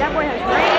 That boy has nice